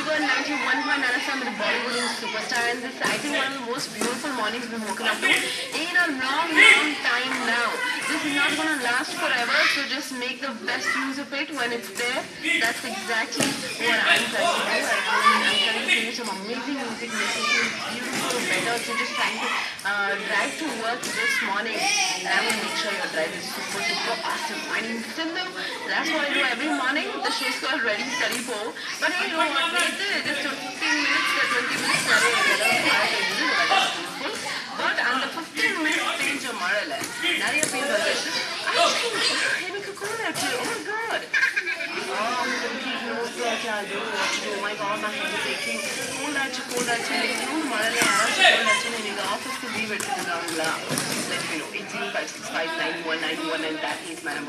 one point Nana with Bollywood superstar and this I think one of the most beautiful mornings we've woken up to in a long, long time now. This is not gonna last forever, so just make the best use of it when it's there. That's exactly what I'm trying to do. I'm, I'm trying to bring you some amazing music, making you beautiful, better. So just trying to uh, drive to work this morning and I will make sure your drive is super, super awesome I mean, Sindhu, that's what I do every morning. The show's called Ready, Study, Go. But hey, you know what? Later, just 15 minutes, 20 minutes, நிறைய இதெல்லாம் பார்க்கிறது beautiful. But அந்த 15 minutes பெஞ்ச மழையில நிறைய பேர் வந்து "ஐயோ, எனக்கு cold ஆச்சு. Oh my God. Oh, complete no sweat. I don't know what to do. Oh my God, my head is aching. Cold ஆச்சு, cold ஆச்சு. எனக்கு இன்னும் மழையில யாராச்சும் cold ஆச்சுன்னு எனக்கு ஆஃபீஸ்க்கு leave எடுத்துருக்காங்களா? Let me know. 805659191 and that is my number.